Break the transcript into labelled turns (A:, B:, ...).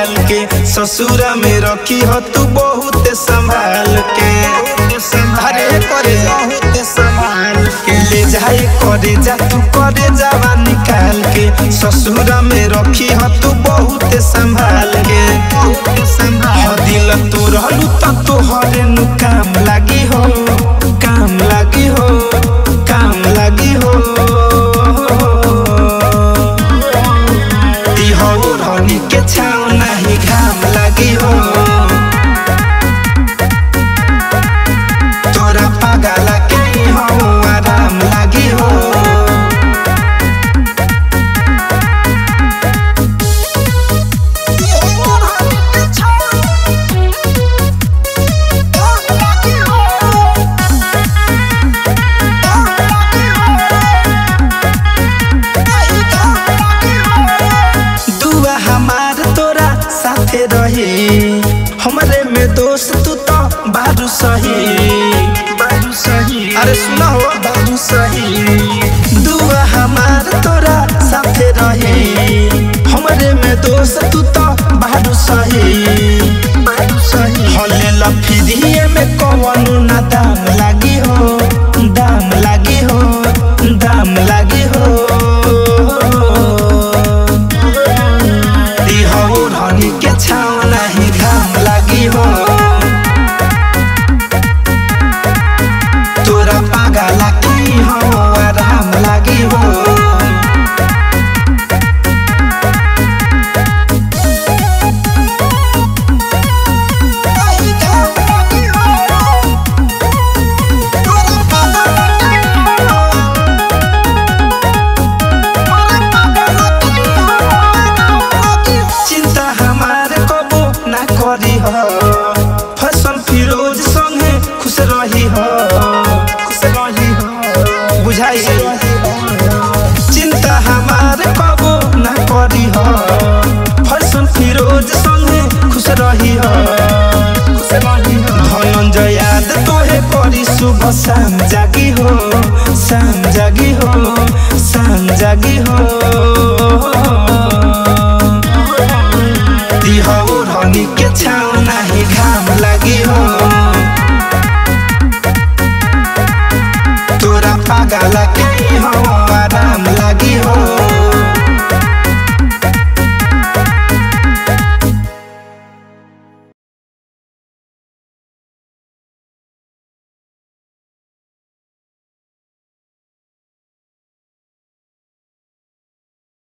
A: ससुरा में रखी हो तू बहुत संभाल के करे संभाल के जा तू करे जावा निकाल के ससुरा में रखी हो तू बहुत संभाल के संभाल दिल तू त तोहरे नु काम लागी तो सही बारू सही। अरे सुना हो बारू सही। दुआ हमार तोरा साथे रही। हमरे में दोस्त तू तो बारू सही बारू सही। हले लफिदिए में कौन ना दाम लागी हो, दाम लागी हो, दाम लागी हो। ती हो रहनी के करी हो। फ़ैशन फिरोज संगे खुश रही हो, खुश रही हो बुझाई चिंता हमारे कबो ना करी हो। फ़ैशन फिरोज संगे खुश रही हो, खुश रही हो। धनंजय याद तोहे करी सुबह शाम जागी हो शाम जागी हो शाम जागी हो। How